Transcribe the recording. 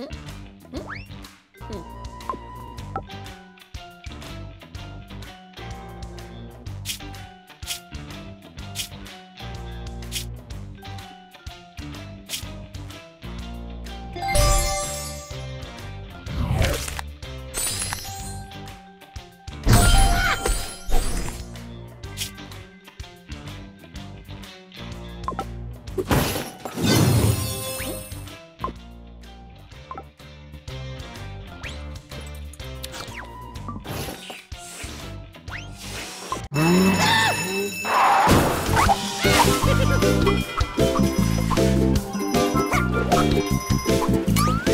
아, どうも!